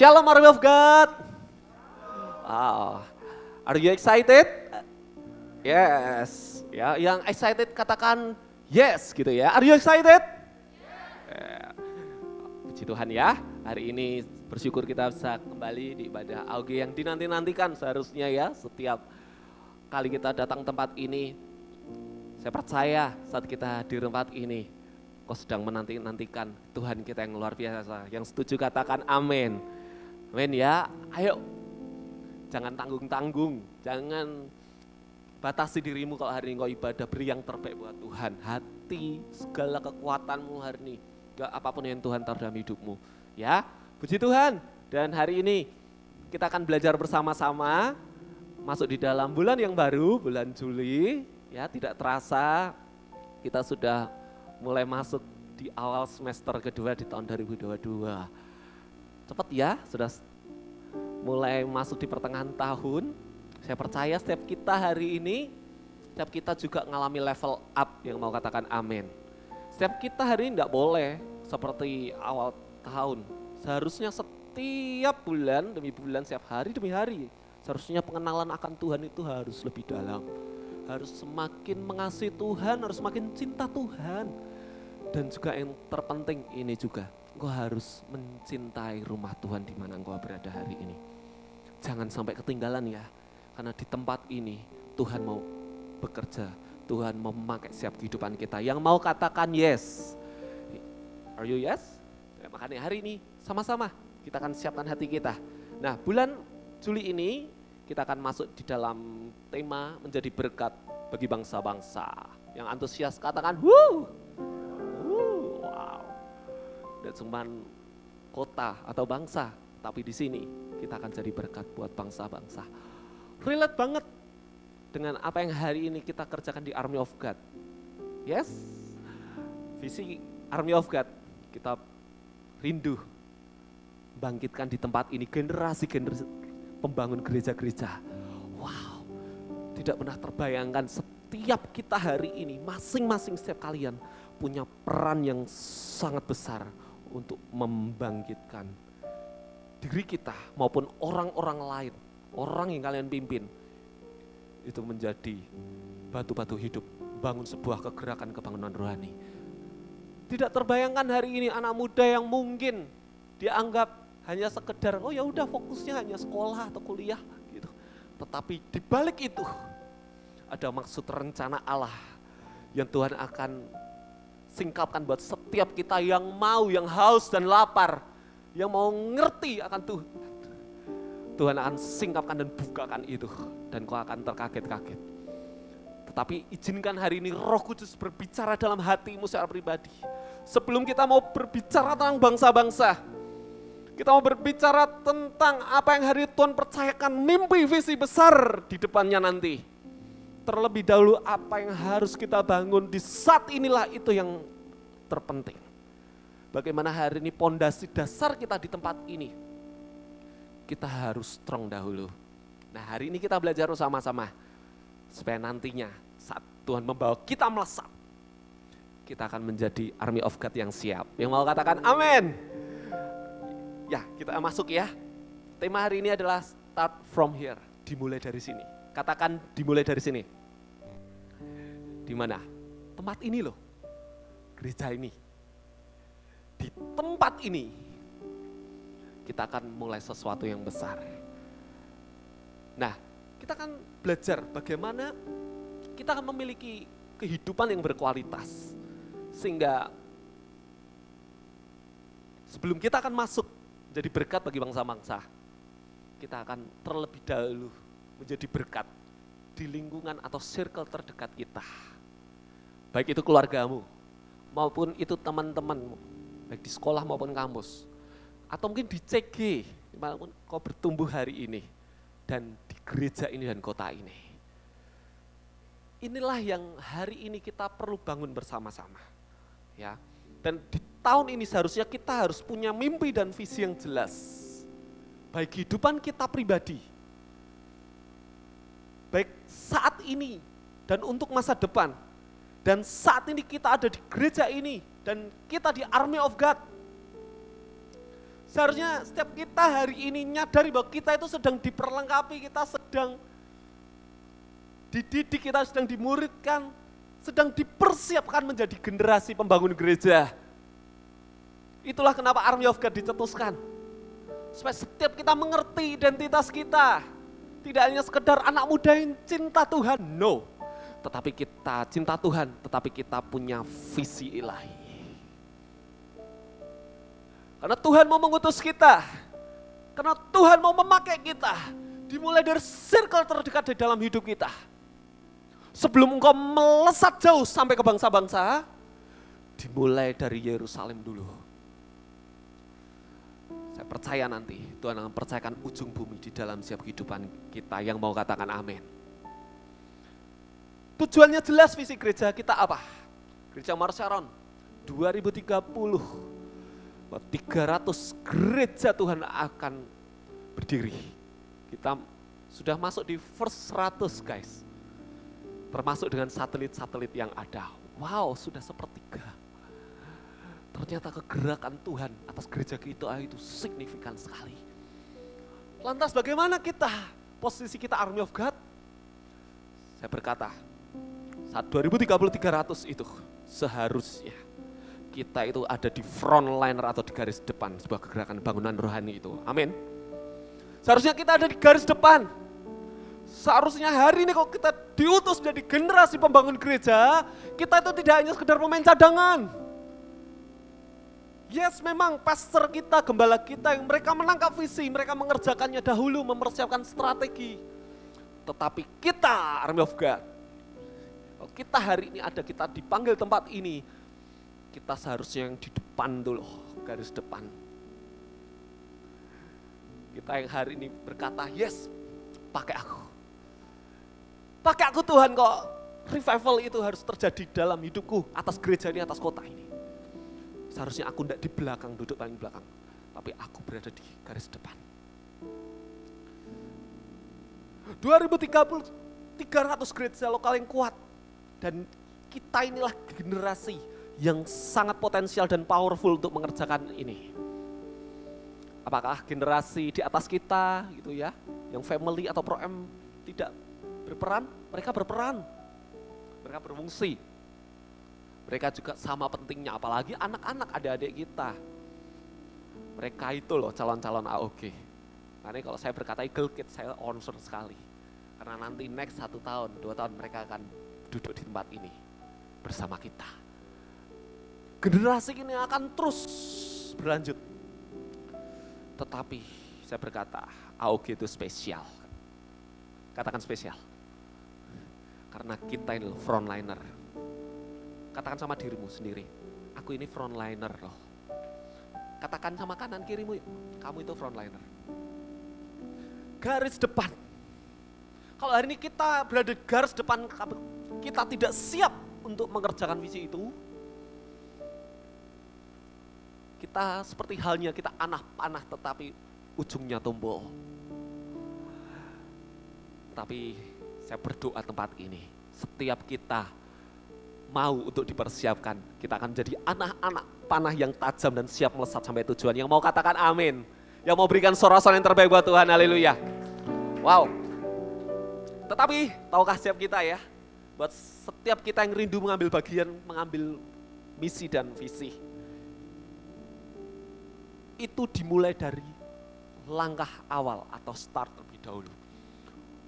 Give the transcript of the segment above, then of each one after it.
Shalom Army of God. Ah, are you excited? Yes. Ya, yang excited katakan yes gitu ya. Are you excited? Yeah. Puji Tuhan ya. Hari ini bersyukur kita bisa kembali di ibadah AUG yang dinanti-nantikan seharusnya ya setiap kali kita datang tempat ini. Saya percaya saat kita di tempat ini, kau sedang menanti-nantikan Tuhan kita yang luar biasa. Yang setuju katakan amin. Amin ya. Ayo, jangan tanggung-tanggung, jangan batasi dirimu kalau hari ini kau ibadah, beri yang terbaik buat Tuhan. Hati, segala kekuatanmu hari ini, gak apa pun yang Tuhan taruh dalam hidupmu. Ya, puji Tuhan. Dan hari ini kita akan belajar bersama-sama, masuk di dalam bulan yang baru, bulan Juli, ya tidak terasa kita sudah mulai masuk di awal semester kedua di tahun 2022. Cepat ya, sudah mulai masuk di pertengahan tahun. Saya percaya setiap kita hari ini, setiap kita juga mengalami level up yang mau katakan amin. Setiap kita hari ini tidak boleh seperti awal tahun. Seharusnya setiap bulan demi bulan, setiap hari demi hari, seharusnya pengenalan akan Tuhan itu harus lebih dalam harus semakin mengasihi Tuhan, harus semakin cinta Tuhan. Dan juga yang terpenting ini juga, engkau harus mencintai rumah Tuhan di mana engkau berada hari ini. Jangan sampai ketinggalan ya, karena di tempat ini Tuhan mau bekerja, Tuhan mau memakai siap kehidupan kita. Yang mau katakan yes, are you yes? Ya, makanya hari ini sama-sama kita akan siapkan hati kita. Nah bulan Juli ini kita akan masuk di dalam tema menjadi berkat bagi bangsa-bangsa. Yang antusias katakan, wuh. Dan cuman kota atau bangsa, tapi di sini kita akan jadi berkat buat bangsa-bangsa. Relate banget dengan apa yang hari ini kita kerjakan di Army of God. Yes, visi Army of God kita rindu bangkitkan di tempat ini generasi-generasi pembangun gereja-gereja. Wow, tidak pernah terbayangkan setiap kita hari ini, masing-masing setiap kalian punya peran yang sangat besar untuk membangkitkan diri kita maupun orang-orang lain, orang yang kalian pimpin, itu menjadi batu-batu hidup, bangun sebuah kegerakan kebangunan rohani. Tidak terbayangkan hari ini anak muda yang mungkin dianggap hanya sekedar oh ya udah fokusnya hanya sekolah atau kuliah gitu. Tetapi di balik itu ada maksud rencana Allah yang Tuhan akan singkapkan buat setiap kita yang mau, yang haus dan lapar, yang mau ngerti akan Tuhan. Tuhan akan singkapkan dan bukakan itu dan kau akan terkaget-kaget. Tetapi izinkan hari ini roh kudus berbicara dalam hatimu secara pribadi. Sebelum kita mau berbicara tentang bangsa-bangsa, kita mau berbicara tentang apa yang hari Tuhan percayakan mimpi visi besar di depannya nanti. Terlebih dahulu apa yang harus kita bangun di saat inilah itu yang terpenting. Bagaimana hari ini pondasi dasar kita di tempat ini. Kita harus strong dahulu. Nah hari ini kita belajar sama-sama. Supaya nantinya saat Tuhan membawa kita melesat. Kita akan menjadi army of God yang siap. Yang mau katakan amin. Ya, kita masuk ya. Tema hari ini adalah start from here, dimulai dari sini. Katakan dimulai dari sini. Di mana? Tempat ini loh. Gereja ini. Di tempat ini kita akan mulai sesuatu yang besar. Nah, kita akan belajar bagaimana kita akan memiliki kehidupan yang berkualitas. Sehingga sebelum kita akan masuk menjadi berkat bagi bangsa-bangsa. Kita akan terlebih dahulu menjadi berkat di lingkungan atau circle terdekat kita. Baik itu keluargamu, maupun itu teman-temanmu, baik di sekolah maupun kampus. Atau mungkin di CG, di mana pun kau bertumbuh hari ini, dan di gereja ini dan kota ini. Inilah yang hari ini kita perlu bangun bersama-sama. Ya, dan di tahun ini seharusnya kita harus punya mimpi dan visi yang jelas. Baik kehidupan kita pribadi, baik saat ini dan untuk masa depan. Dan saat ini kita ada di gereja ini dan kita di Army of God. Seharusnya setiap kita hari ini nyadari bahwa kita itu sedang diperlengkapi, kita sedang dididik, kita sedang dimuridkan, sedang dipersiapkan menjadi generasi pembangun gereja. Itulah kenapa Army of God dicetuskan. Supaya setiap kita mengerti identitas kita. Tidak hanya sekedar anak muda yang cinta Tuhan, no. Tetapi kita cinta Tuhan, tetapi kita punya visi ilahi. Karena Tuhan mau mengutus kita. Karena Tuhan mau memakai kita. Dimulai dari circle terdekat di dalam hidup kita. Sebelum engkau melesat jauh sampai ke bangsa-bangsa, dimulai dari Yerusalem dulu. Saya percaya nanti Tuhan akan percayakan ujung bumi di dalam siap kehidupan kita yang mau katakan amin. Tujuannya jelas visi gereja kita apa? Gereja Marsharon 2030 300 gereja Tuhan akan berdiri. Kita sudah masuk di first 100 guys. Termasuk dengan satelit-satelit yang ada. Wow, sudah sepertiga. Ternyata kegerakan Tuhan atas gereja kita itu signifikan sekali. Lantas bagaimana kita? Posisi kita Army of God? Saya berkata, saat 2030 300 itu seharusnya kita itu ada di frontliner atau di garis depan sebuah kegerakan bangunan rohani itu. Amin. Seharusnya kita ada di garis depan. Seharusnya hari ini kalau kita diutus menjadi generasi pembangun gereja, kita itu tidak hanya sekedar pemain cadangan. Yes, memang pastor kita, gembala kita yang mereka menangkap visi, mereka mengerjakannya dahulu, mempersiapkan strategi. Tetapi kita, Army of God, kita hari ini ada, kita dipanggil tempat ini, kita seharusnya yang di depan dulu, garis depan. Kita yang hari ini berkata, yes, pakai aku. Pakai aku Tuhan kok. Revival itu harus terjadi dalam hidupku, atas gereja ini, atas kota ini. Seharusnya aku tidak di belakang, duduk paling belakang. Tapi aku berada di garis depan. 2030, 300 gereja lokal yang kuat. Dan kita inilah generasi yang sangat potensial dan powerful untuk mengerjakan ini. Apakah generasi di atas kita gitu ya, yang family atau pro M tidak berperan? Mereka berperan. Mereka berfungsi. Mereka juga sama pentingnya apalagi anak-anak adik-adik kita. Mereka itu loh calon-calon AOG. Karena kalau saya berkata Eagle Kid, saya concern sekali. Karena nanti next satu tahun, dua tahun mereka akan duduk di tempat ini bersama kita generasi ini akan terus berlanjut. Tetapi saya berkata, AOG itu spesial. Katakan spesial. Karena kita ini frontliner. Katakan sama dirimu sendiri, aku ini frontliner loh. Katakan sama kanan kirimu, kamu itu frontliner. Garis depan. Kalau hari ini kita berada garis depan, kita tidak siap untuk mengerjakan visi itu, kita seperti halnya kita anak panah tetapi ujungnya tumbuh. Tapi saya berdoa tempat ini, setiap kita mau untuk dipersiapkan, kita akan jadi anak-anak panah yang tajam dan siap melesat sampai tujuan. Yang mau katakan amin, yang mau berikan sorak-sorak yang terbaik buat Tuhan, haleluya. Wow. Tetapi tahukah siap kita ya, buat setiap kita yang rindu mengambil bagian, mengambil misi dan visi itu dimulai dari langkah awal atau start lebih dahulu.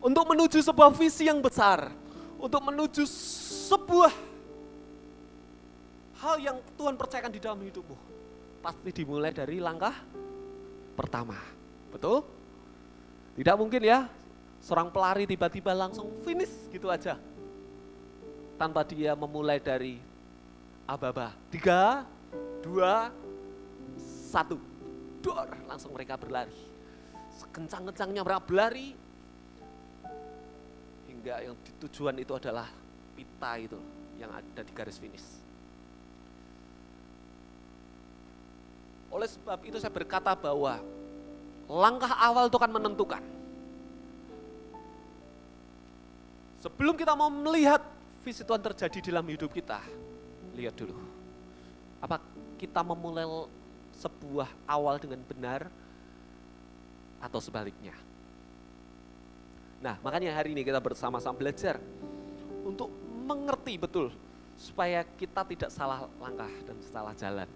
Untuk menuju sebuah visi yang besar, untuk menuju sebuah hal yang Tuhan percayakan di dalam hidupmu, pasti dimulai dari langkah pertama. Betul? Tidak mungkin ya, seorang pelari tiba-tiba langsung finish gitu aja. Tanpa dia memulai dari ababa. Tiga, dua, satu dor, langsung mereka berlari. Sekencang-kencangnya mereka berlari, hingga yang tujuan itu adalah pita itu yang ada di garis finish. Oleh sebab itu saya berkata bahwa langkah awal itu akan menentukan. Sebelum kita mau melihat visi Tuhan terjadi dalam hidup kita, lihat dulu. Apa kita memulai sebuah awal dengan benar atau sebaliknya. Nah, makanya hari ini kita bersama-sama belajar untuk mengerti betul supaya kita tidak salah langkah dan salah jalan.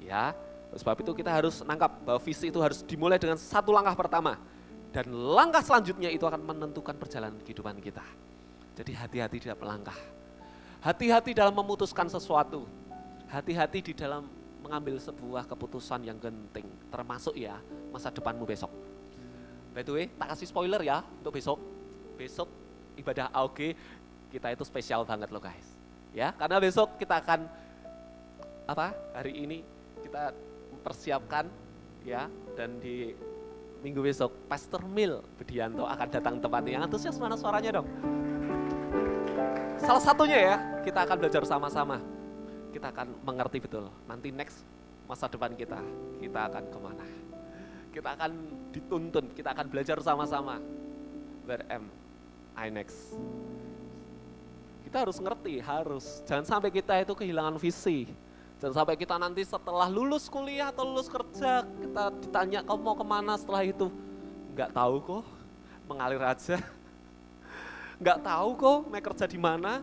Ya, sebab itu kita harus nangkap bahwa visi itu harus dimulai dengan satu langkah pertama dan langkah selanjutnya itu akan menentukan perjalanan kehidupan kita. Jadi hati-hati dalam melangkah. Hati-hati dalam memutuskan sesuatu. Hati-hati di dalam mengambil sebuah keputusan yang genting, termasuk ya masa depanmu besok. By the way, tak kasih spoiler ya untuk besok. Besok ibadah AOG kita itu spesial banget loh guys. Ya, karena besok kita akan apa? Hari ini kita mempersiapkan ya dan di minggu besok Pastor Mil Budianto akan datang tempatnya. Antusias mana suaranya dong? Salah satunya ya, kita akan belajar sama-sama. Kita akan mengerti betul. Nanti next masa depan kita, kita akan ke mana. Kita akan dituntun, kita akan belajar sama-sama. Where am I next? Kita harus ngerti, harus. Jangan sampai kita itu kehilangan visi. Jangan sampai kita nanti setelah lulus kuliah atau lulus kerja, kita ditanya kamu mau ke mana setelah itu. Enggak tahu kok, mengalir aja nggak tahu kok mau kerja di mana.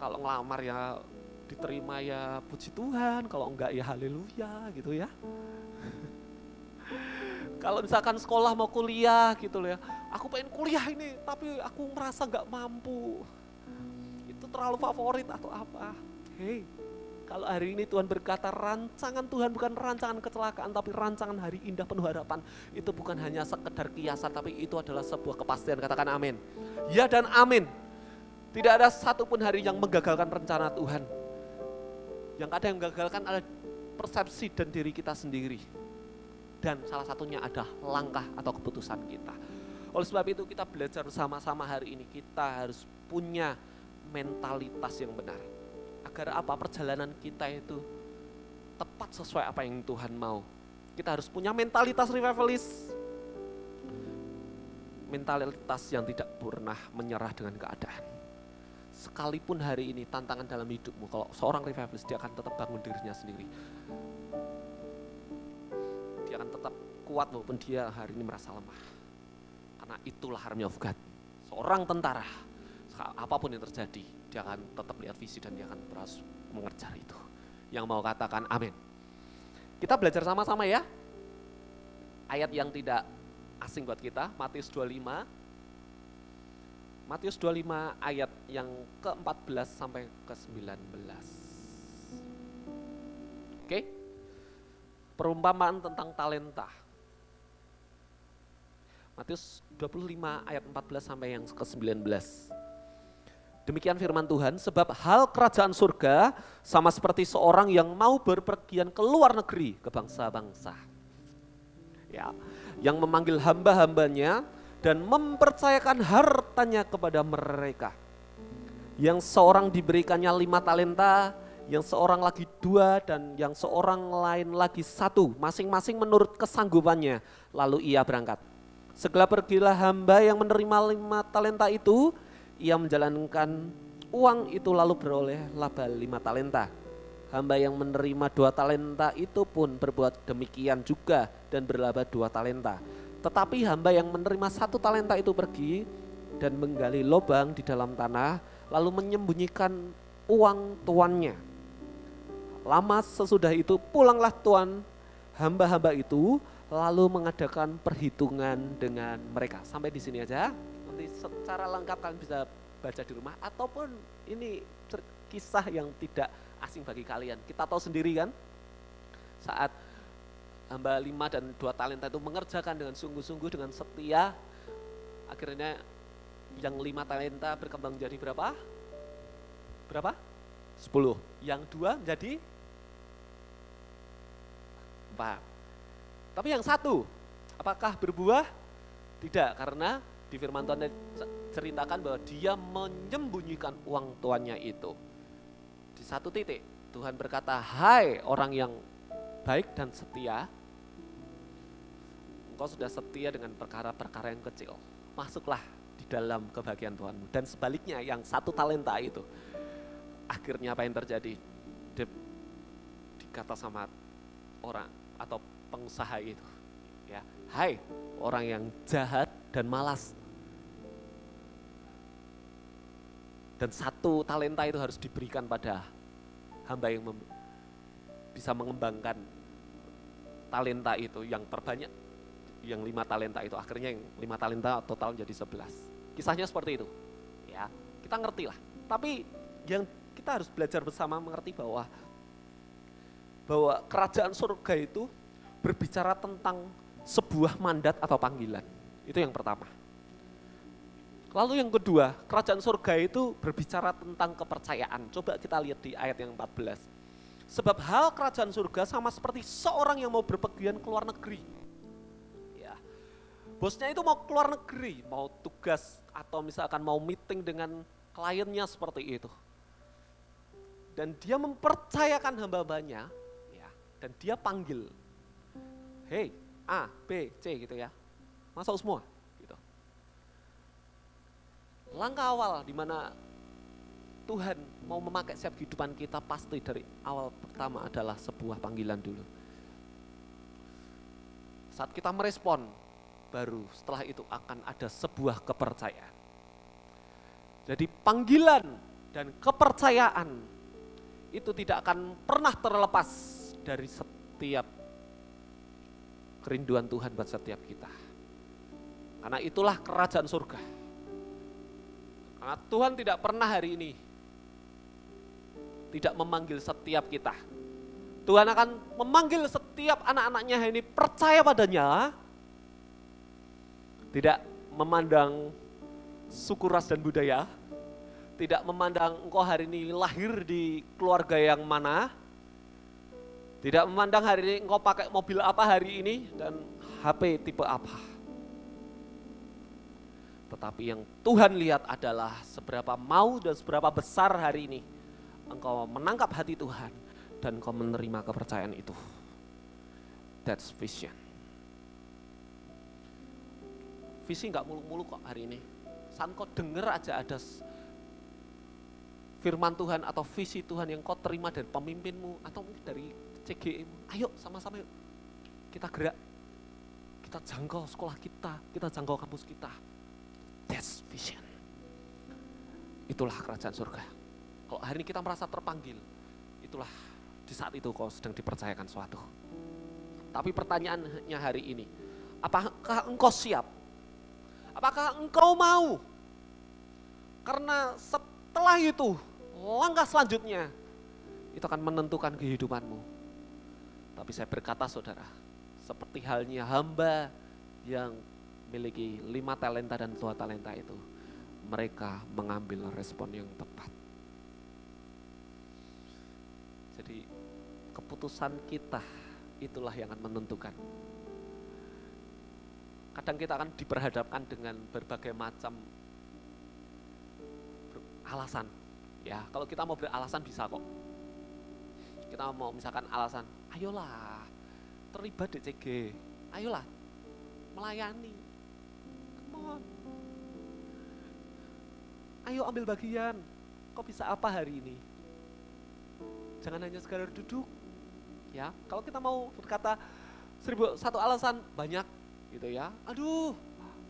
Kalau ngelamar ya diterima ya puji Tuhan, kalau enggak ya haleluya gitu ya. kalau misalkan sekolah mau kuliah gitu loh ya, aku pengen kuliah ini tapi aku merasa nggak mampu. Itu terlalu favorit atau apa? Hei, kalau hari ini Tuhan berkata rancangan Tuhan bukan rancangan kecelakaan tapi rancangan hari indah penuh harapan. Itu bukan hanya sekedar kiasan tapi itu adalah sebuah kepastian. Katakan amin. Ya dan amin. Tidak ada satupun hari yang menggagalkan rencana Tuhan. Yang ada yang menggagalkan adalah persepsi dan diri kita sendiri. Dan salah satunya ada langkah atau keputusan kita. Oleh sebab itu kita belajar bersama-sama hari ini. Kita harus punya mentalitas yang benar agar apa perjalanan kita itu tepat sesuai apa yang Tuhan mau. Kita harus punya mentalitas revivalis. Mentalitas yang tidak pernah menyerah dengan keadaan. Sekalipun hari ini tantangan dalam hidupmu, kalau seorang revivalis dia akan tetap bangun dirinya sendiri. Dia akan tetap kuat walaupun dia hari ini merasa lemah. Karena itulah army of God. Seorang tentara apa pun yang terjadi, dia akan tetap lihat visi dan dia akan terus mengejar itu. Yang mau katakan amin. Kita belajar sama-sama ya. Ayat yang tidak asing buat kita, Matius 25. Matius 25 ayat yang ke-14 sampai ke-19. Oke? Perumpamaan tentang talenta. Matius 25 ayat 14 sampai yang ke-19. Demikian firman Tuhan, sebab hal kerajaan surga sama seperti seorang yang mau berpergian ke luar negeri ke bangsa-bangsa. Ya, yang memanggil hamba-hambanya dan mempercayakan hartanya kepada mereka. Yang seorang diberikannya lima talenta, yang seorang lagi dua, dan yang seorang lain lagi satu, masing-masing menurut kesanggupannya. Lalu ia berangkat. Segala pergilah hamba yang menerima lima talenta itu, ia menjalankan uang itu lalu beroleh laba lima talenta. Hamba yang menerima dua talenta itu pun berbuat demikian juga dan berlaba dua talenta. Tetapi hamba yang menerima satu talenta itu pergi dan menggali lubang di dalam tanah lalu menyembunyikan uang tuannya. Lama sesudah itu pulanglah tuan hamba-hamba itu lalu mengadakan perhitungan dengan mereka. Sampai di sini aja nanti secara lengkap kalian bisa baca di rumah ataupun ini kisah yang tidak asing bagi kalian. Kita tahu sendiri kan saat hamba lima dan dua talenta itu mengerjakan dengan sungguh-sungguh dengan setia akhirnya yang lima talenta berkembang jadi berapa? Berapa? Sepuluh. Yang dua menjadi empat. Tapi yang satu, apakah berbuah? Tidak, karena di firman Tuhan ceritakan bahwa dia menyembunyikan uang tuannya itu. Di satu titik Tuhan berkata, "Hai orang yang baik dan setia, engkau sudah setia dengan perkara-perkara yang kecil. Masuklah di dalam kebahagiaan Tuhanmu." Dan sebaliknya yang satu talenta itu akhirnya apa yang terjadi? Di, dikata sama orang atau pengusaha itu. Ya, hai orang yang jahat dan malas. Dan satu talenta itu harus diberikan pada hamba yang bisa mengembangkan talenta itu. Yang terbanyak yang lima talenta itu. Akhirnya yang lima talenta total jadi sebelas. Kisahnya seperti itu. Ya kita ngerti lah. Tapi yang kita harus belajar bersama mengerti bahwa bahwa kerajaan surga itu berbicara tentang sebuah mandat atau panggilan. Itu yang pertama Lalu yang kedua, kerajaan surga itu berbicara tentang kepercayaan. Coba kita lihat di ayat yang 14. Sebab hal kerajaan surga sama seperti seorang yang mau berpergian ke luar negeri. Ya. Bosnya itu mau keluar negeri, mau tugas atau misalkan mau meeting dengan kliennya seperti itu. Dan dia mempercayakan hamba-hambanya, ya, dan dia panggil, hei A, B, C gitu ya, masuk semua langkah awal di mana Tuhan mau memakai setiap kehidupan kita pasti dari awal pertama adalah sebuah panggilan dulu. Saat kita merespon, baru setelah itu akan ada sebuah kepercayaan. Jadi panggilan dan kepercayaan itu tidak akan pernah terlepas dari setiap kerinduan Tuhan buat setiap kita. Karena itulah kerajaan surga karena Tuhan tidak pernah hari ini tidak memanggil setiap kita. Tuhan akan memanggil setiap anak-anaknya ini percaya padanya. Tidak memandang suku ras dan budaya. Tidak memandang engkau hari ini lahir di keluarga yang mana. Tidak memandang hari ini engkau pakai mobil apa hari ini dan HP tipe apa tetapi yang Tuhan lihat adalah seberapa mau dan seberapa besar hari ini engkau menangkap hati Tuhan dan engkau menerima kepercayaan itu. That's vision. Visi nggak muluk-muluk kok hari ini. Saat kau dengar aja ada firman Tuhan atau visi Tuhan yang kau terima dari pemimpinmu atau mungkin dari CGM. Ayo sama-sama yuk. Kita gerak. Kita jangkau sekolah kita, kita jangkau kampus kita That's vision. Itulah kerajaan surga. Kalau hari ini kita merasa terpanggil, itulah di saat itu kau sedang dipercayakan suatu. Tapi pertanyaannya hari ini, apakah engkau siap? Apakah engkau mau? Karena setelah itu, langkah selanjutnya, itu akan menentukan kehidupanmu. Tapi saya berkata saudara, seperti halnya hamba yang memiliki lima talenta dan dua talenta itu, mereka mengambil respon yang tepat. Jadi keputusan kita itulah yang akan menentukan. Kadang kita akan diperhadapkan dengan berbagai macam alasan. Ya, kalau kita mau beralasan bisa kok. Kita mau misalkan alasan, ayolah terlibat di CG, ayolah melayani, on. Ayo ambil bagian. Kau bisa apa hari ini? Jangan hanya sekadar duduk. Ya, kalau kita mau berkata seribu satu alasan banyak gitu ya. Aduh,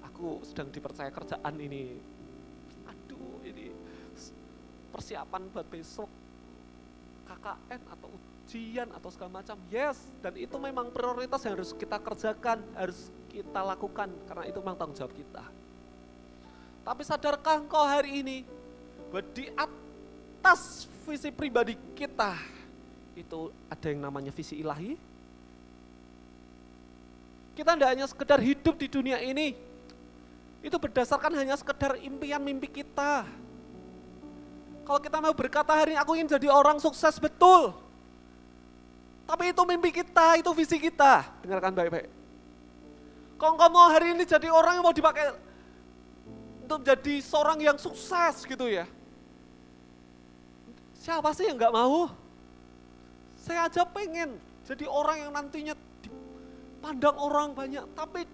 aku sedang dipercaya kerjaan ini. Aduh, ini persiapan buat besok KKN atau ujian atau segala macam. Yes, dan itu memang prioritas yang harus kita kerjakan, harus kita lakukan karena itu memang tanggung jawab kita. Tapi sadarkah engkau hari ini bahwa di atas visi pribadi kita itu ada yang namanya visi ilahi? Kita tidak hanya sekedar hidup di dunia ini, itu berdasarkan hanya sekedar impian mimpi kita. Kalau kita mau berkata hari ini aku ingin jadi orang sukses betul. Tapi itu mimpi kita, itu visi kita. Dengarkan baik-baik. Kok engkau mau hari ini jadi orang yang mau dipakai untuk jadi seorang yang sukses gitu ya? Siapa sih yang nggak mau? Saya aja pengen jadi orang yang nantinya dipandang orang banyak, tapi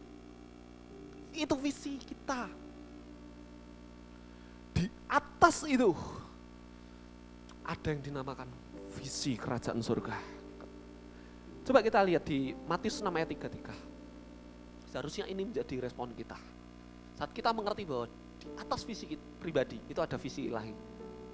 itu visi kita. Di atas itu ada yang dinamakan visi kerajaan surga. Coba kita lihat di Matius 6 ayat 33. Seharusnya ini menjadi respon kita. Saat kita mengerti bahwa di atas visi pribadi itu ada visi ilahi.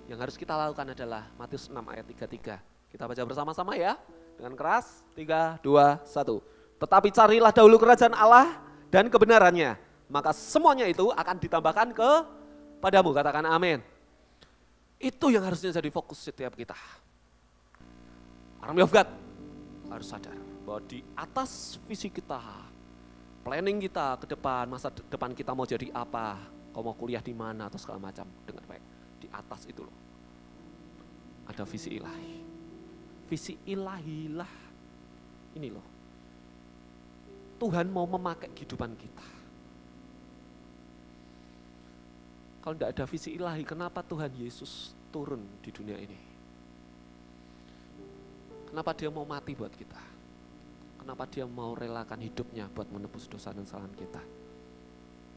Yang harus kita lakukan adalah Matius 6 ayat 33. Kita baca bersama-sama ya. Dengan keras, 3, 2, 1. Tetapi carilah dahulu kerajaan Allah dan kebenarannya. Maka semuanya itu akan ditambahkan ke padamu. Katakan amin. Itu yang harusnya jadi fokus setiap kita. Army of God, harus sadar bahwa di atas visi kita, planning kita ke depan, masa depan kita mau jadi apa, kau mau kuliah di mana atau segala macam dengan baik. Di atas itu loh. Ada visi ilahi. Visi ilahi lah. Ini loh. Tuhan mau memakai kehidupan kita. Kalau tidak ada visi ilahi, kenapa Tuhan Yesus turun di dunia ini? Kenapa dia mau mati buat kita? Kenapa dia mau relakan hidupnya buat menebus dosa dan kesalahan kita?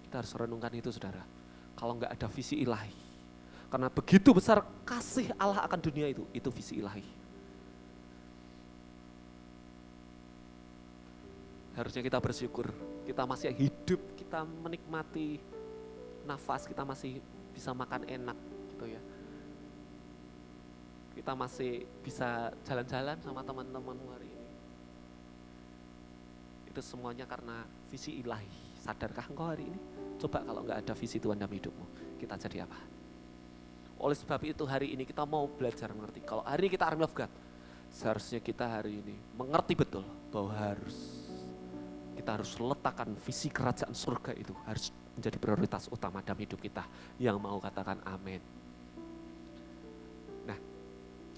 Kita harus renungkan itu saudara. Kalau nggak ada visi ilahi. Karena begitu besar kasih Allah akan dunia itu, itu visi ilahi. Harusnya kita bersyukur, kita masih hidup, kita menikmati nafas, kita masih bisa makan enak gitu ya kita masih bisa jalan-jalan sama teman-teman hari ini. Itu semuanya karena visi ilahi. Sadarkah engkau hari ini? Coba kalau nggak ada visi Tuhan dalam hidupmu, kita jadi apa? Oleh sebab itu hari ini kita mau belajar mengerti. Kalau hari ini kita Army of God, seharusnya kita hari ini mengerti betul bahwa harus kita harus letakkan visi kerajaan surga itu harus menjadi prioritas utama dalam hidup kita. Yang mau katakan amin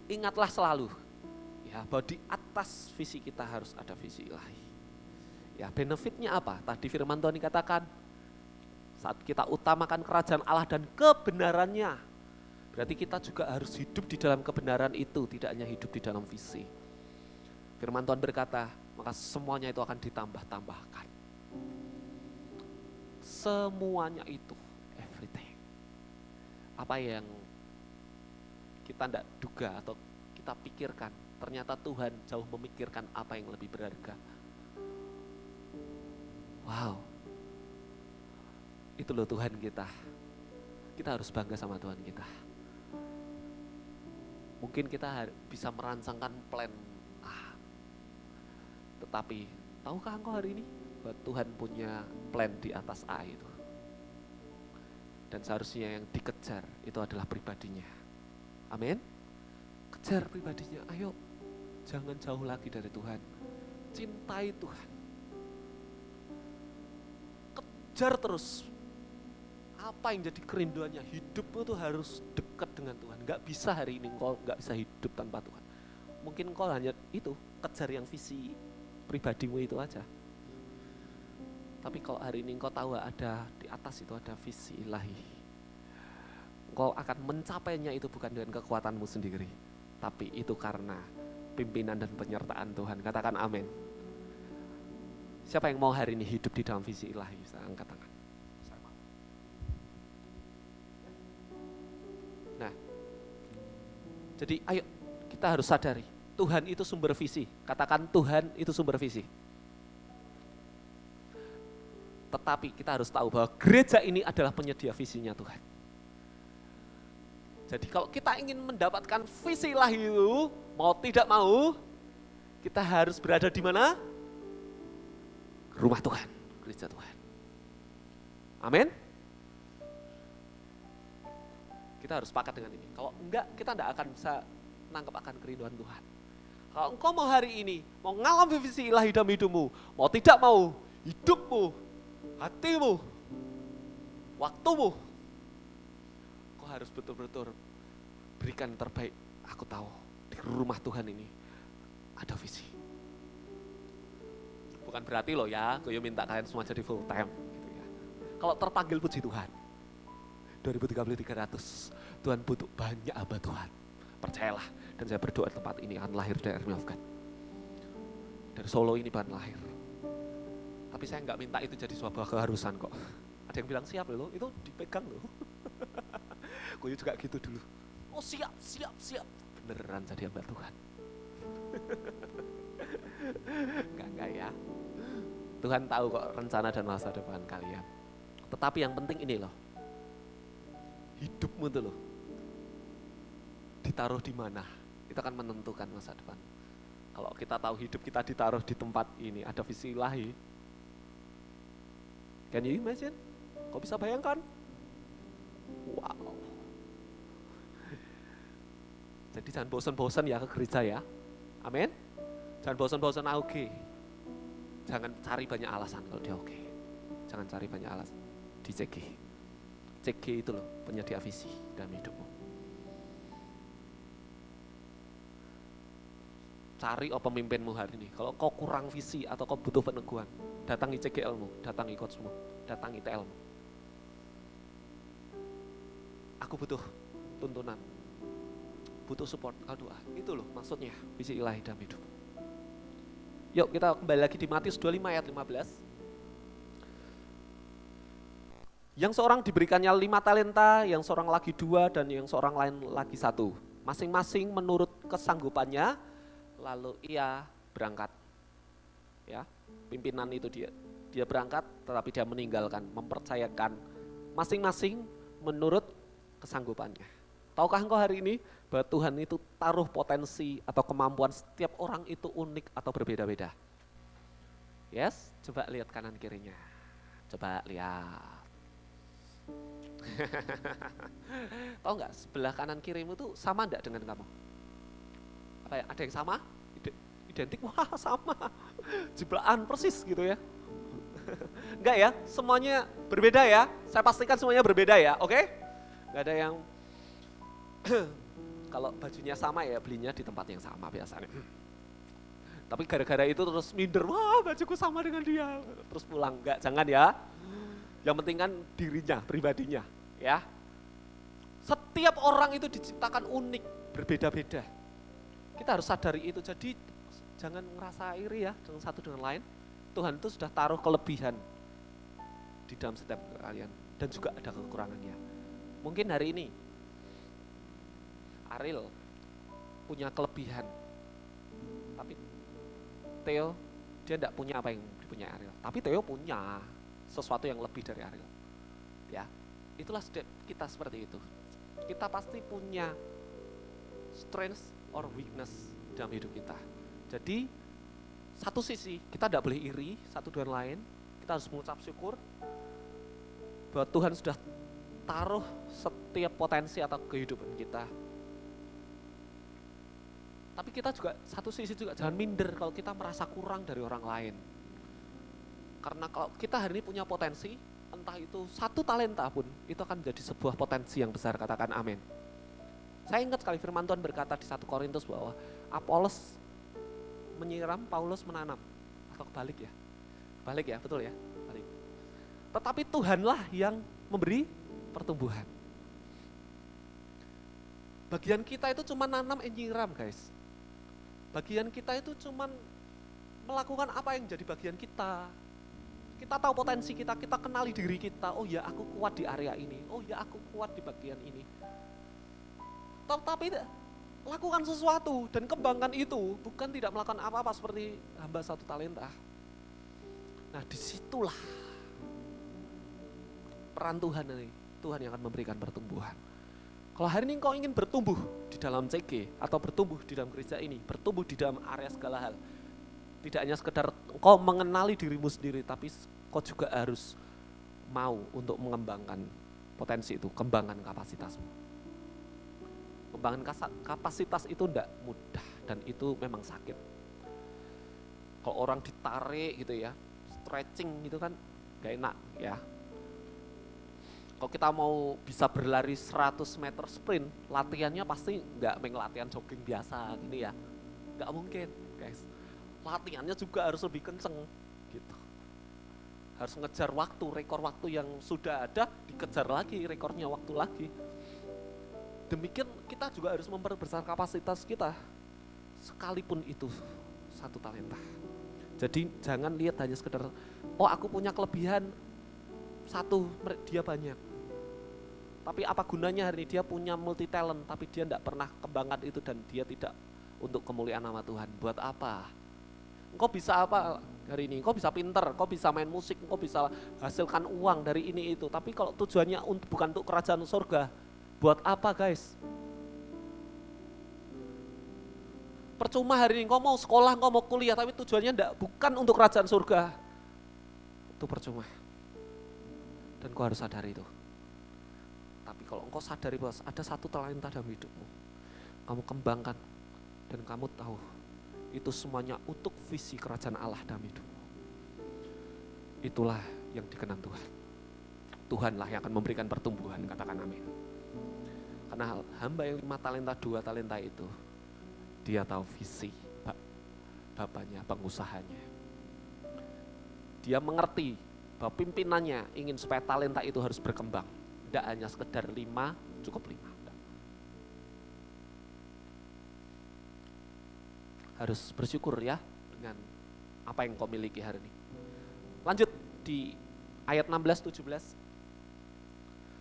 ingatlah selalu ya bahwa di atas visi kita harus ada visi ilahi. Ya benefitnya apa? Tadi firman Tuhan dikatakan saat kita utamakan kerajaan Allah dan kebenarannya, berarti kita juga harus hidup di dalam kebenaran itu, tidak hanya hidup di dalam visi. Firman Tuhan berkata, maka semuanya itu akan ditambah-tambahkan. Semuanya itu, everything. Apa yang kita tidak duga atau kita pikirkan. Ternyata Tuhan jauh memikirkan apa yang lebih berharga. Wow. Itu loh Tuhan kita. Kita harus bangga sama Tuhan kita. Mungkin kita bisa merancangkan plan A. Tetapi tahukah engkau hari ini Tuhan punya plan di atas A itu. Dan seharusnya yang dikejar itu adalah pribadinya Amin. Kejar pribadinya, ayo jangan jauh lagi dari Tuhan. Cintai Tuhan. Kejar terus. Apa yang jadi kerinduannya? Hidupmu tuh harus dekat dengan Tuhan. Gak bisa hari ini kau gak bisa hidup tanpa Tuhan. Mungkin kau hanya itu, kejar yang visi pribadimu itu aja. Tapi kalau hari ini kau tahu ada di atas itu ada visi ilahi Engkau akan mencapainya itu bukan dengan kekuatanmu sendiri, tapi itu karena pimpinan dan penyertaan Tuhan. Katakan amin. Siapa yang mau hari ini hidup di dalam visi ilahi? Saya angkat tangan. Nah, jadi ayo kita harus sadari, Tuhan itu sumber visi. Katakan Tuhan itu sumber visi. Tetapi kita harus tahu bahwa gereja ini adalah penyedia visinya Tuhan. Jadi kalau kita ingin mendapatkan visi ilahi itu, mau tidak mau, kita harus berada di mana? Rumah Tuhan, gereja Tuhan. Amin. Kita harus sepakat dengan ini. Kalau enggak, kita tidak akan bisa nangkep akan kerinduan Tuhan. Kalau engkau mau hari ini, mau ngalami visi ilahi dalam hidupmu, mau tidak mau, hidupmu, hatimu, waktumu, harus betul-betul berikan terbaik. Aku tahu di rumah Tuhan ini ada visi. Bukan berarti loh ya, gue minta kalian semua jadi full time. Gitu ya. Kalau terpanggil puji Tuhan, 2030 300, Tuhan butuh banyak abad Tuhan. Percayalah, dan saya berdoa tempat ini akan lahir dari Army of. Dari Solo ini bahan lahir. Tapi saya nggak minta itu jadi sebuah keharusan kok. Ada yang bilang siap loh, itu dipegang loh. Gue juga gitu dulu. Oh siap, siap, siap. Beneran jadi hamba Tuhan. enggak, enggak ya. Tuhan tahu kok rencana dan masa depan kalian. Tetapi yang penting ini loh. Hidupmu tuh loh. Ditaruh di mana? Itu akan menentukan masa depan. Kalau kita tahu hidup kita ditaruh di tempat ini, ada visi ilahi. Can you imagine? Kau bisa bayangkan? Wow. Jadi jangan bosan-bosan ya ke gereja ya. Amin. Jangan bosan-bosan oke. Okay. Jangan cari banyak alasan kalau dia oke. Okay. Jangan cari banyak alasan. Di CG. CG itu loh penyedia visi dalam hidupmu. Cari oh pemimpinmu hari ini. Kalau kau kurang visi atau kau butuh peneguhan, datangi CGL-mu, datangi coachmu, datangi TL-mu. Aku butuh tuntunan, butuh support, kau doa. Itu loh maksudnya visi ilahi dalam hidup. Yuk kita kembali lagi di Matius 25 ayat 15. Yang seorang diberikannya lima talenta, yang seorang lagi dua, dan yang seorang lain lagi satu. Masing-masing menurut kesanggupannya, lalu ia berangkat. Ya, pimpinan itu dia dia berangkat tetapi dia meninggalkan, mempercayakan masing-masing menurut kesanggupannya. Tahukah engkau hari ini bahwa Tuhan itu taruh potensi atau kemampuan setiap orang itu unik atau berbeda-beda? Yes, coba lihat kanan kirinya. Coba lihat. Tahu nggak sebelah kanan kirimu tuh sama enggak dengan kamu? Apa ya? Ada yang sama? Identik? Wah sama. Jiblaan persis gitu ya. Enggak ya, semuanya berbeda ya. Saya pastikan semuanya berbeda ya, oke? Okay? Enggak ada yang kalau bajunya sama ya belinya di tempat yang sama biasanya. Tapi gara-gara itu terus minder, wah bajuku sama dengan dia. Terus pulang, enggak, jangan ya. Yang penting kan dirinya, pribadinya ya. Setiap orang itu diciptakan unik, berbeda-beda. Kita harus sadari itu, jadi jangan ngerasa iri ya dengan satu dengan lain. Tuhan itu sudah taruh kelebihan di dalam setiap kalian dan juga ada kekurangannya. Mungkin hari ini Ariel punya kelebihan. Tapi Theo dia tidak punya apa yang dipunyai Ariel. Tapi Theo punya sesuatu yang lebih dari Ariel. Ya, itulah kita seperti itu. Kita pasti punya strength or weakness dalam hidup kita. Jadi satu sisi kita tidak boleh iri satu dengan lain. Kita harus mengucap syukur bahwa Tuhan sudah taruh setiap potensi atau kehidupan kita tapi kita juga satu sisi juga jangan minder kalau kita merasa kurang dari orang lain. Karena kalau kita hari ini punya potensi, entah itu satu talenta pun, itu akan menjadi sebuah potensi yang besar, katakan amin. Saya ingat sekali firman Tuhan berkata di satu Korintus bahwa Apolos menyiram, Paulus menanam. Atau kebalik ya? Balik ya, betul ya? Balik. Tetapi Tuhanlah yang memberi pertumbuhan. Bagian kita itu cuma nanam dan nyiram guys. Bagian kita itu cuman melakukan apa yang jadi bagian kita. Kita tahu potensi kita, kita kenali diri kita. Oh ya aku kuat di area ini. Oh ya aku kuat di bagian ini. Tapi lakukan sesuatu dan kembangkan itu. Bukan tidak melakukan apa-apa seperti hamba satu talenta. Nah di situlah peran Tuhan ini. Tuhan yang akan memberikan pertumbuhan. Kalau hari ini engkau ingin bertumbuh di dalam CG atau bertumbuh di dalam gereja ini, bertumbuh di dalam area segala hal, tidak hanya sekedar engkau mengenali dirimu sendiri, tapi kau juga harus mau untuk mengembangkan potensi itu, kembangkan kapasitasmu. Kembangan kapasitas itu tidak mudah dan itu memang sakit. Kalau orang ditarik gitu ya, stretching gitu kan gak enak ya, kalau kita mau bisa berlari 100 meter sprint, latihannya pasti nggak main latihan jogging biasa gini ya. Nggak mungkin guys. Latihannya juga harus lebih kenceng gitu. Harus ngejar waktu, rekor waktu yang sudah ada dikejar lagi, rekornya waktu lagi. Demikian kita juga harus memperbesar kapasitas kita. Sekalipun itu satu talenta. Jadi jangan lihat hanya sekedar, oh aku punya kelebihan, satu dia banyak tapi apa gunanya hari ini dia punya multi talent tapi dia tidak pernah kembangkan itu dan dia tidak untuk kemuliaan nama Tuhan. Buat apa? Engkau bisa apa hari ini? Engkau bisa pinter, engkau bisa main musik, engkau bisa hasilkan uang dari ini itu. Tapi kalau tujuannya untuk, bukan untuk kerajaan surga, buat apa guys? Percuma hari ini engkau mau sekolah, engkau mau kuliah, tapi tujuannya enggak, bukan untuk kerajaan surga. Itu percuma. Dan kau harus sadari itu. Tapi kalau engkau sadari bahwa ada satu talenta dalam hidupmu, kamu kembangkan dan kamu tahu itu semuanya untuk visi kerajaan Allah dalam hidupmu. Itulah yang dikenan Tuhan. Tuhanlah yang akan memberikan pertumbuhan, katakan amin. Karena hamba yang lima talenta, dua talenta itu, dia tahu visi bapaknya, pengusahanya. Dia mengerti bahwa pimpinannya ingin supaya talenta itu harus berkembang. Tidak hanya sekedar lima, cukup lima. harus bersyukur ya dengan apa yang kau miliki hari ini. Lanjut di ayat 16 17.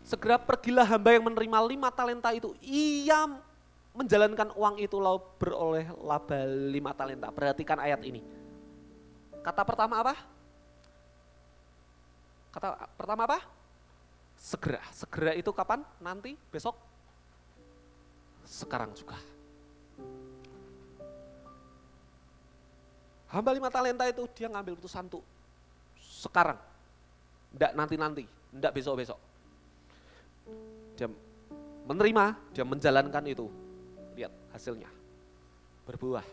Segera pergilah hamba yang menerima lima talenta itu. Ia menjalankan uang itu lalu beroleh laba lima talenta. Perhatikan ayat ini. Kata pertama apa? Kata pertama apa? Segera. Segera itu kapan? Nanti? Besok? Sekarang juga. Hamba lima talenta itu dia ngambil putusan tuh sekarang. Enggak nanti-nanti, enggak besok-besok. Dia menerima, dia menjalankan itu. Hasilnya. Berbuah.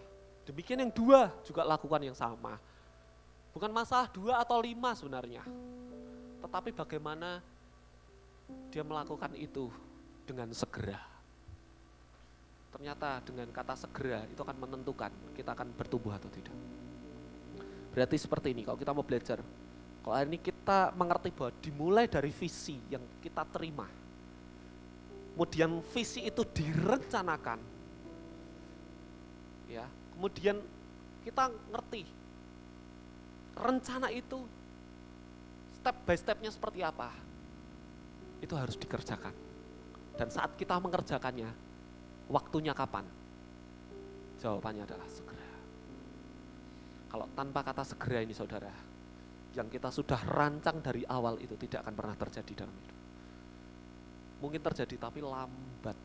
Demikian yang dua juga lakukan yang sama. Bukan masalah dua atau lima sebenarnya. Tetapi bagaimana dia melakukan itu dengan segera. Ternyata dengan kata segera itu akan menentukan kita akan bertumbuh atau tidak. Berarti seperti ini, kalau kita mau belajar, kalau hari ini kita mengerti bahwa dimulai dari visi yang kita terima, kemudian visi itu direncanakan, ya, kemudian kita ngerti rencana itu step by stepnya seperti apa, itu harus dikerjakan. Dan saat kita mengerjakannya, waktunya kapan? Jawabannya adalah segera. Kalau tanpa kata segera ini saudara, yang kita sudah rancang dari awal itu tidak akan pernah terjadi dalam hidup. Mungkin terjadi tapi lambat.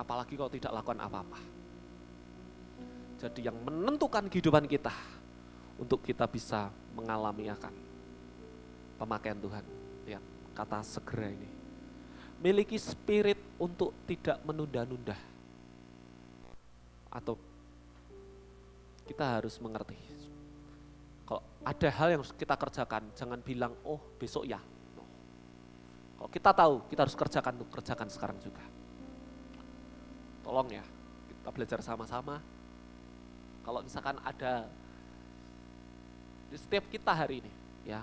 Apalagi kalau tidak lakukan apa-apa. Jadi yang menentukan kehidupan kita untuk kita bisa mengalami akan pemakaian Tuhan. Lihat kata segera ini. Miliki spirit untuk tidak menunda-nunda. Atau kita harus mengerti. Kalau ada hal yang kita kerjakan, jangan bilang, oh besok ya. Kalau kita tahu, kita harus kerjakan, untuk kerjakan sekarang juga. Tolong ya, kita belajar sama-sama. Kalau misalkan ada di setiap kita hari ini, ya,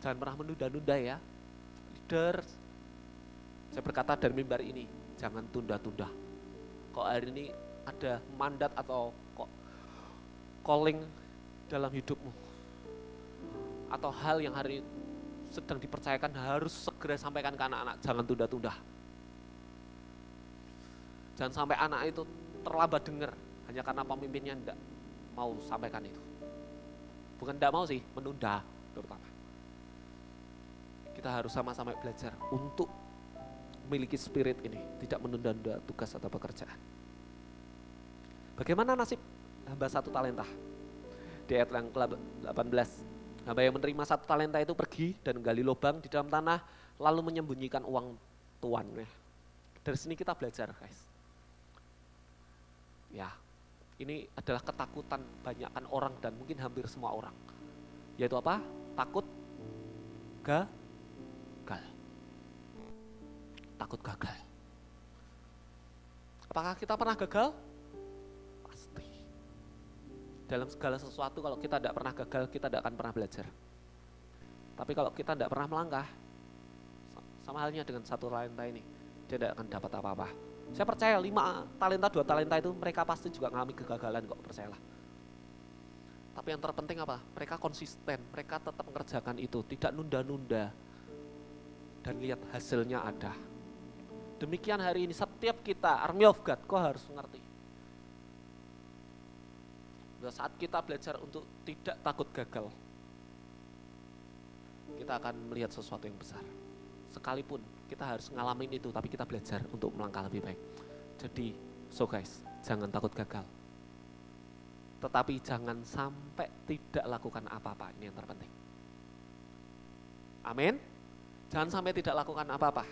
jangan pernah menunda-nunda ya. Leader, saya berkata dari mimbar ini, jangan tunda-tunda. Kalau hari ini ada mandat atau calling dalam hidupmu atau hal yang hari sedang dipercayakan harus segera sampaikan ke anak-anak, jangan tunda-tunda. Jangan sampai anak itu terlambat dengar hanya karena pemimpinnya tidak mau sampaikan itu. Bukan tidak mau sih, menunda terutama. Kita harus sama-sama belajar untuk memiliki spirit ini, tidak menunda-nunda tugas atau pekerjaan. Bagaimana nasib hamba satu talenta? Di ayat yang ke-18, hamba yang menerima satu talenta itu pergi dan gali lubang di dalam tanah, lalu menyembunyikan uang tuannya. Dari sini kita belajar guys. Ya, ini adalah ketakutan banyakkan orang dan mungkin hampir semua orang. Yaitu apa? Takut gagal. Takut gagal. Apakah kita pernah gagal? dalam segala sesuatu kalau kita tidak pernah gagal, kita tidak akan pernah belajar. Tapi kalau kita tidak pernah melangkah, sama halnya dengan satu talenta ini, dia tidak akan dapat apa-apa. Saya percaya lima talenta, dua talenta itu mereka pasti juga mengalami kegagalan kok, percayalah. Tapi yang terpenting apa? Mereka konsisten, mereka tetap mengerjakan itu, tidak nunda-nunda. Dan lihat hasilnya ada. Demikian hari ini setiap kita, Army of God, kau harus mengerti Pada saat kita belajar untuk tidak takut gagal, kita akan melihat sesuatu yang besar. Sekalipun kita harus ngalamin itu, tapi kita belajar untuk melangkah lebih baik. Jadi, so guys, jangan takut gagal. Tetapi jangan sampai tidak lakukan apa-apa, ini yang terpenting. Amin. Jangan sampai tidak lakukan apa-apa.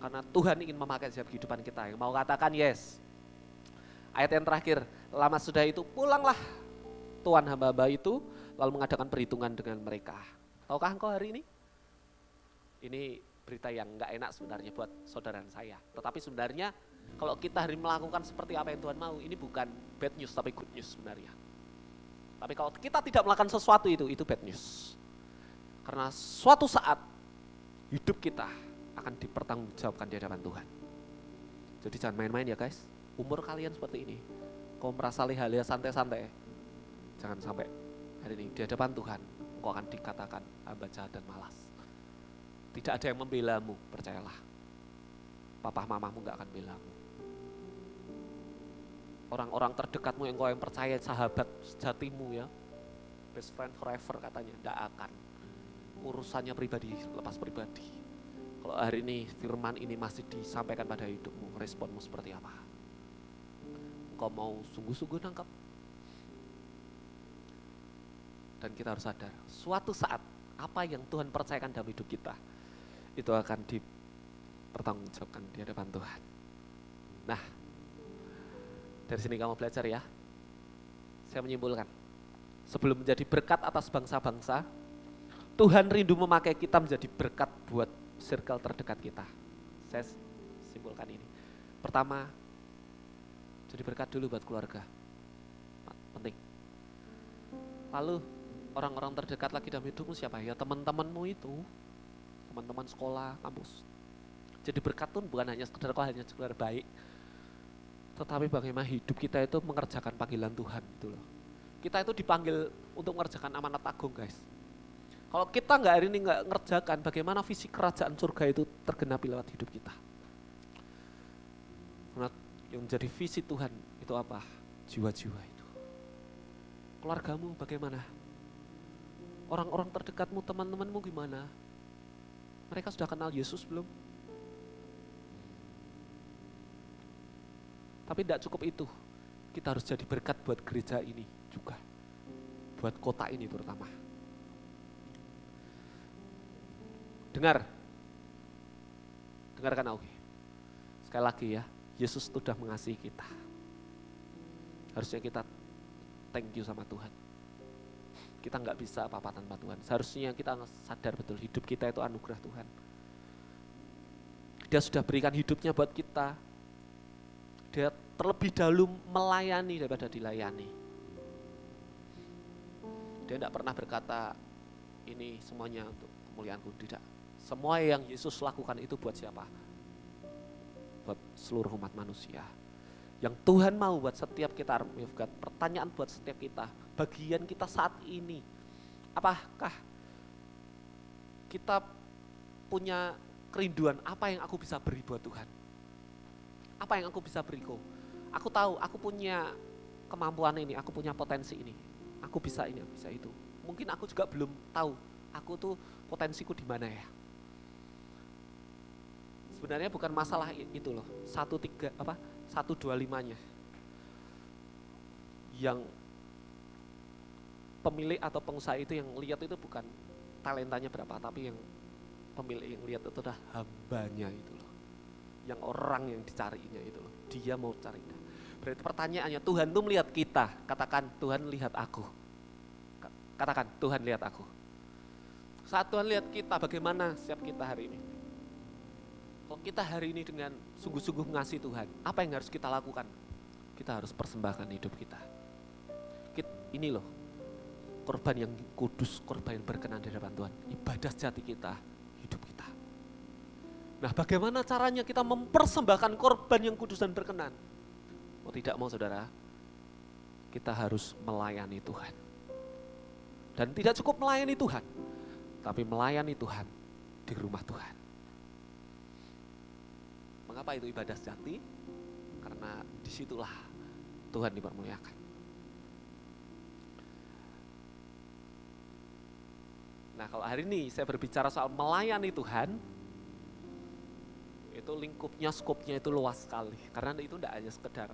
Karena Tuhan ingin memakai setiap kehidupan kita. Yang mau katakan yes. Ayat yang terakhir, lama sudah itu pulanglah Tuhan hamba-hamba itu lalu mengadakan perhitungan dengan mereka. Tahukah engkau hari ini? Ini berita yang nggak enak sebenarnya buat saudara saya. Tetapi sebenarnya kalau kita hari melakukan seperti apa yang Tuhan mau, ini bukan bad news tapi good news sebenarnya. Tapi kalau kita tidak melakukan sesuatu itu, itu bad news. Karena suatu saat hidup kita akan dipertanggungjawabkan di hadapan Tuhan. Jadi jangan main-main ya guys. Umur kalian seperti ini. Kau merasa leha-leha santai-santai. Jangan sampai hari ini di hadapan Tuhan kau akan dikatakan hamba jahat dan malas. Tidak ada yang membelamu, percayalah. Papa mamamu nggak akan belamu. Orang-orang terdekatmu yang kau yang percaya sahabat sejatimu ya, best friend forever katanya, tidak akan. Urusannya pribadi, lepas pribadi. Kalau hari ini firman ini masih disampaikan pada hidupmu, responmu seperti apa? Kau mau sungguh-sungguh nangkap? Dan kita harus sadar, suatu saat apa yang Tuhan percayakan dalam hidup kita, itu akan dipertanggungjawabkan di hadapan Tuhan. Nah, dari sini kamu belajar ya. Saya menyimpulkan, sebelum menjadi berkat atas bangsa-bangsa, Tuhan rindu memakai kita menjadi berkat buat circle terdekat kita. Saya simpulkan ini. Pertama, jadi berkat dulu buat keluarga. Penting. Lalu orang-orang terdekat lagi dalam hidupmu siapa? Ya teman-temanmu itu, teman-teman sekolah, kampus. Jadi berkat tuh bukan hanya sekedar kau hanya sekedar baik, tetapi bagaimana hidup kita itu mengerjakan panggilan Tuhan itu loh. Kita itu dipanggil untuk mengerjakan amanat agung guys. Kalau kita nggak hari ini nggak ngerjakan, bagaimana visi kerajaan surga itu tergenapi lewat hidup kita? Karena yang menjadi visi Tuhan itu apa? Jiwa-jiwa itu. Keluargamu bagaimana? Orang-orang terdekatmu, teman-temanmu gimana? Mereka sudah kenal Yesus belum? Tapi tidak cukup itu. Kita harus jadi berkat buat gereja ini juga. Buat kota ini terutama. Dengar. Dengarkan Augie. Sekali lagi ya, Yesus sudah mengasihi kita. Harusnya kita thank you sama Tuhan. Kita nggak bisa apa-apa tanpa Tuhan. Seharusnya kita sadar betul hidup kita itu anugerah Tuhan. Dia sudah berikan hidupnya buat kita. Dia terlebih dahulu melayani daripada dilayani. Dia tidak pernah berkata ini semuanya untuk kemuliaanku. Tidak. Semua yang Yesus lakukan itu buat siapa? Buat seluruh umat manusia. Yang Tuhan mau buat setiap kita, pertanyaan buat setiap kita, bagian kita saat ini. Apakah kita punya kerinduan apa yang aku bisa beri buat Tuhan? Apa yang aku bisa beri kok? Aku tahu aku punya kemampuan ini, aku punya potensi ini. Aku bisa ini, aku bisa itu. Mungkin aku juga belum tahu aku tuh potensiku di mana ya. Sebenarnya bukan masalah itu loh, satu tiga apa satu dua limanya. Yang pemilik atau pengusaha itu yang lihat itu bukan talentanya berapa, tapi yang pemilik yang lihat itu adalah hambanya itu loh. Yang orang yang dicarinya itu loh. Dia mau cari. Berarti pertanyaannya Tuhan tuh melihat kita. Katakan Tuhan lihat aku. Katakan Tuhan lihat aku. Saat Tuhan lihat kita bagaimana siap kita hari ini. Kalau kita hari ini dengan sungguh-sungguh mengasihi Tuhan, apa yang harus kita lakukan? Kita harus persembahkan hidup kita. Ini loh, korban yang kudus, korban yang berkenan di hadapan Tuhan. Ibadah sejati kita, hidup kita. Nah bagaimana caranya kita mempersembahkan korban yang kudus dan berkenan? Mau tidak mau saudara, kita harus melayani Tuhan. Dan tidak cukup melayani Tuhan, tapi melayani Tuhan di rumah Tuhan. Mengapa itu ibadah sejati? Karena di situlah Tuhan dipermuliakan. Nah kalau hari ini saya berbicara soal melayani Tuhan, itu lingkupnya, skopnya itu luas sekali. Karena itu tidak hanya sekedar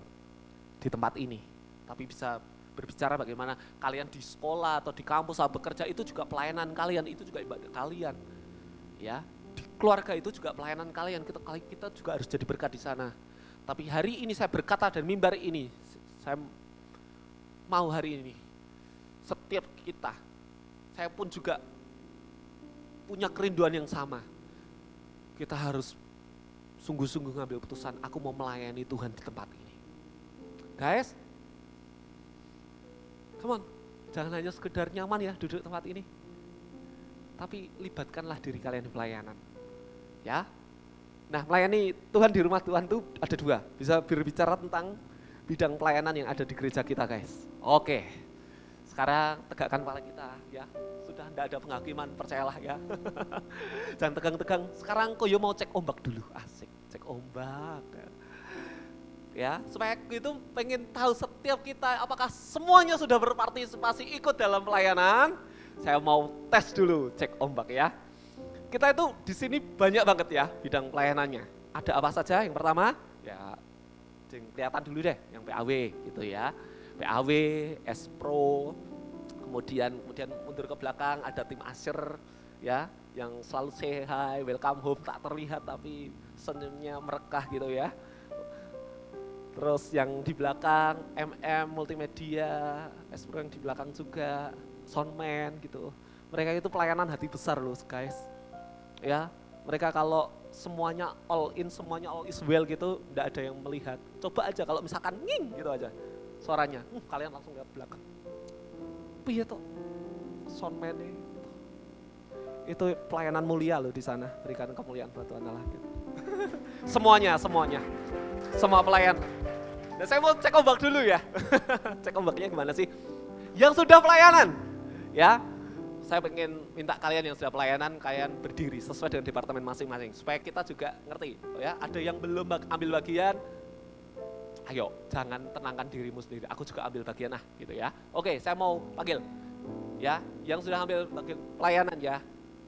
di tempat ini, tapi bisa berbicara bagaimana kalian di sekolah atau di kampus atau bekerja itu juga pelayanan kalian, itu juga ibadah kalian. Ya, keluarga itu juga pelayanan kalian. Kita kita juga harus jadi berkat di sana. Tapi hari ini saya berkata dan mimbar ini, saya mau hari ini setiap kita, saya pun juga punya kerinduan yang sama. Kita harus sungguh-sungguh ngambil putusan, aku mau melayani Tuhan di tempat ini. Guys, come on, jangan hanya sekedar nyaman ya duduk tempat ini. Tapi libatkanlah diri kalian di pelayanan. Ya, Nah, melayani Tuhan di rumah Tuhan itu ada dua. Bisa berbicara tentang bidang pelayanan yang ada di gereja kita, guys. Oke. Sekarang tegakkan kepala kita, ya sudah tidak ada penghakiman, percayalah ya. Jangan tegang-tegang. Sekarang koyo mau cek ombak dulu, asik, cek ombak. Ya, supaya itu pengen tahu setiap kita apakah semuanya sudah berpartisipasi ikut dalam pelayanan. Saya mau tes dulu, cek ombak ya. Kita itu di sini banyak banget ya bidang pelayanannya. Ada apa saja? Yang pertama, ya kelihatan dulu deh, yang PAW gitu ya. PAW, S-Pro, kemudian kemudian mundur ke belakang ada tim Asir ya yang selalu say hi, welcome home tak terlihat tapi senyumnya merekah gitu ya. Terus yang di belakang MM multimedia, Espro yang di belakang juga, soundman gitu. Mereka itu pelayanan hati besar loh guys. Ya, mereka kalau semuanya all in, semuanya all is well gitu, tidak ada yang melihat. Coba aja kalau misalkan nging gitu aja suaranya, uh, kalian langsung lihat belakang. Piye toh? Soundman itu pelayanan mulia loh di sana berikan kemuliaan buat Tuhan Allah gitu. semuanya semuanya. Semua pelayan. Dan saya mau cek ombak dulu ya. Cek ombaknya gimana sih? Yang sudah pelayanan ya saya pengen minta kalian yang sudah pelayanan kalian berdiri sesuai dengan departemen masing-masing supaya kita juga ngerti ya ada yang belum ambil bagian ayo jangan tenangkan dirimu sendiri, aku juga ambil bagian ah gitu ya. Oke, saya mau panggil ya, yang sudah ambil bagian pelayanan ya,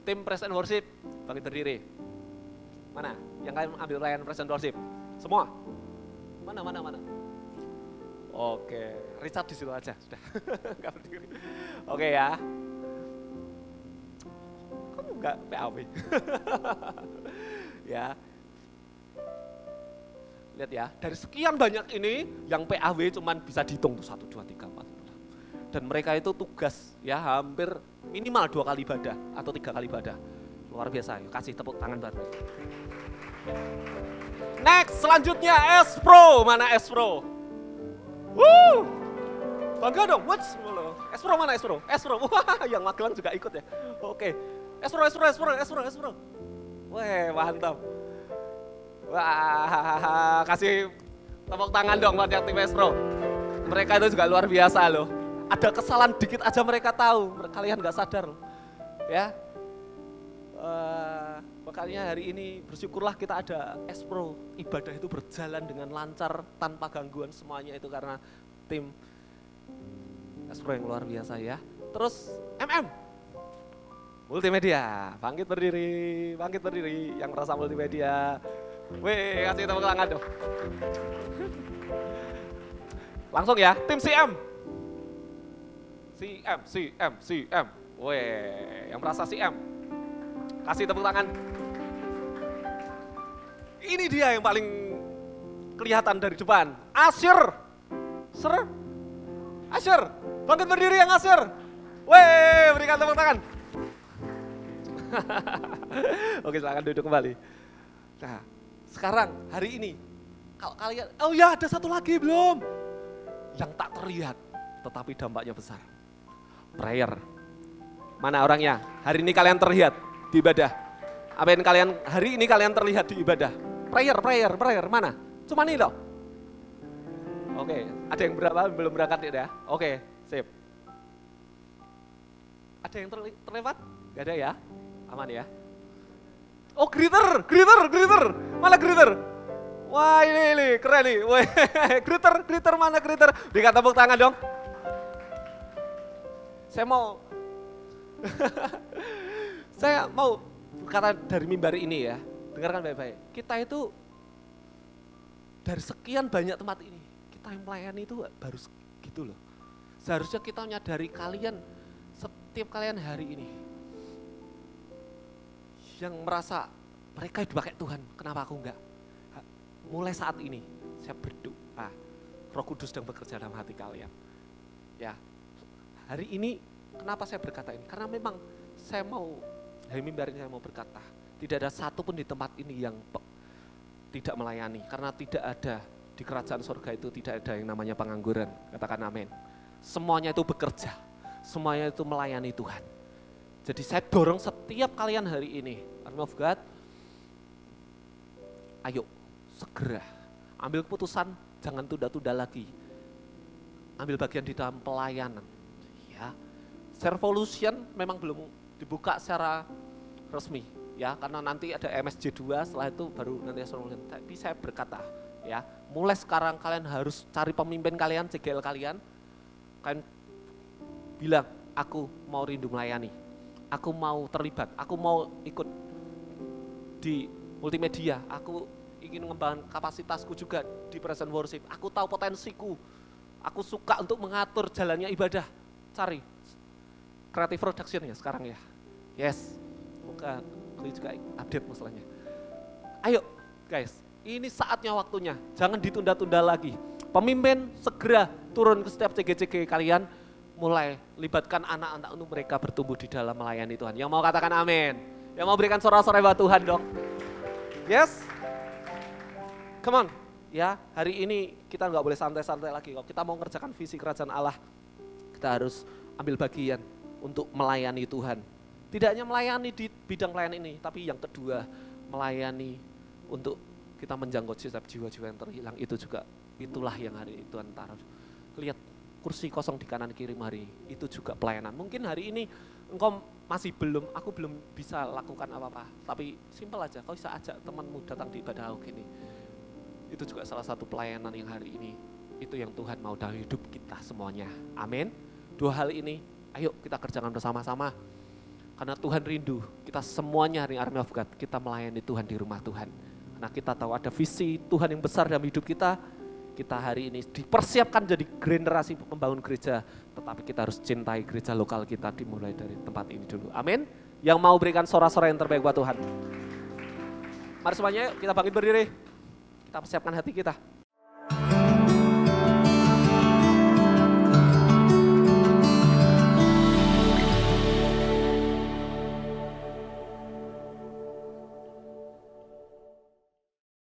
tim present worship, bangkit berdiri. Mana? Yang kalian ambil pelayanan present worship? Semua? Mana, mana, mana? Oke, Richard di situ aja, sudah. Oke ya. Kamu enggak PAW? ya, Lihat ya, dari sekian banyak ini yang PAW cuman bisa dihitung tuh satu dua tiga empat Dan mereka itu tugas ya hampir minimal dua kali ibadah atau tiga kali ibadah. Luar biasa, yuk kasih tepuk tangan baru. Next, selanjutnya S Pro. Mana S Pro? Woo! Bangga dong, what's S Pro mana S Pro? S Pro, wah yang Magelang juga ikut ya. Oke, S Pro, S Pro, S Pro, S Pro, S Pro. Wah mantap. Wah, kasih tepuk tangan dong buat yang tim Pro. Mereka itu juga luar biasa loh. Ada kesalahan dikit aja mereka tahu, kalian nggak sadar loh. Ya, uh, makanya hari ini bersyukurlah kita ada Espro. Ibadah itu berjalan dengan lancar tanpa gangguan semuanya itu karena tim Espro yang luar biasa ya. Terus MM, multimedia, bangkit berdiri, bangkit berdiri, yang merasa multimedia, Wih, kasih tepuk tangan dong. Langsung ya, tim CM. CM, CM, CM. Wih, yang merasa CM. Kasih tepuk tangan. Ini dia yang paling kelihatan dari depan. Asyir. Ser. Asyir. Bangkit berdiri yang Asyir. Wih, berikan tepuk tangan. Oke, silakan duduk kembali. Nah, sekarang, hari ini, kalau kalian, oh ya ada satu lagi belum. Yang tak terlihat, tetapi dampaknya besar. Prayer. Mana orangnya? Hari ini kalian terlihat di ibadah. Apa yang kalian, hari ini kalian terlihat di ibadah. Prayer, prayer, prayer, mana? Cuma ini loh. Oke, ada yang berapa belum berangkat ya? Oke, sip. Ada yang terlewat? Gak ada ya? Aman ya? Oh greeter, greeter, greeter. Malah greeter. Wah ini, ini keren nih. Wah, greeter, greeter mana greeter? Berikan tepuk tangan dong. Saya mau Saya mau berkata dari mimbar ini ya, dengarkan baik-baik. Kita itu dari sekian banyak tempat ini, kita yang melayani itu baru gitu loh. Seharusnya kita menyadari kalian, setiap kalian hari ini, yang merasa mereka hidup pakai Tuhan, kenapa aku enggak? Mulai saat ini, saya berdoa, roh kudus sedang bekerja dalam hati kalian. Ya, hari ini kenapa saya berkata ini? Karena memang saya mau, dari mimbar ini saya mau berkata, tidak ada satupun di tempat ini yang tidak melayani. Karena tidak ada di kerajaan surga itu tidak ada yang namanya pengangguran. Katakan amin. Semuanya itu bekerja, semuanya itu melayani Tuhan. Jadi saya dorong setiap kalian hari ini, Army of God, ayo segera ambil keputusan, jangan tunda-tunda lagi. Ambil bagian di dalam pelayanan. Ya, Servolution memang belum dibuka secara resmi ya karena nanti ada MSJ 2 setelah itu baru nanti Servolution. Tapi saya berkata ya, mulai sekarang kalian harus cari pemimpin kalian, CGL kalian. Kalian bilang, aku mau rindu melayani. Aku mau terlibat, aku mau ikut di multimedia, aku ingin mengembangkan kapasitasku juga di present worship. Aku tahu potensiku. Aku suka untuk mengatur jalannya ibadah. Cari creative production ya sekarang ya. Yes. Semoga gue juga update masalahnya. Ayo guys, ini saatnya waktunya. Jangan ditunda-tunda lagi. Pemimpin segera turun ke setiap CG-CG kalian mulai libatkan anak-anak untuk mereka bertumbuh di dalam melayani Tuhan. Yang mau katakan amin. Yang mau berikan suara-suara buat Tuhan dong. Yes? Come on, ya hari ini kita nggak boleh santai-santai lagi. Kalau kita mau mengerjakan visi kerajaan Allah, kita harus ambil bagian untuk melayani Tuhan. Tidak hanya melayani di bidang pelayanan ini, tapi yang kedua melayani untuk kita menjangkau setiap jiwa-jiwa yang terhilang itu juga itulah yang hari Tuhan taruh. Lihat kursi kosong di kanan kiri mari itu juga pelayanan. Mungkin hari ini engkau masih belum, aku belum bisa lakukan apa-apa, tapi simpel aja. Kau bisa ajak temanmu datang di ibadah ini itu juga salah satu pelayanan yang hari ini itu yang Tuhan mau dalam hidup kita semuanya. Amin. Dua hal ini, ayo kita kerjakan bersama-sama. Karena Tuhan rindu, kita semuanya hari Army of God, kita melayani Tuhan di rumah Tuhan. Karena kita tahu ada visi Tuhan yang besar dalam hidup kita, kita hari ini dipersiapkan jadi generasi membangun gereja, tetapi kita harus cintai gereja lokal kita dimulai dari tempat ini dulu. Amin. Yang mau berikan suara-suara yang terbaik buat Tuhan. Mari semuanya kita bangkit berdiri. Kita persiapkan hati kita.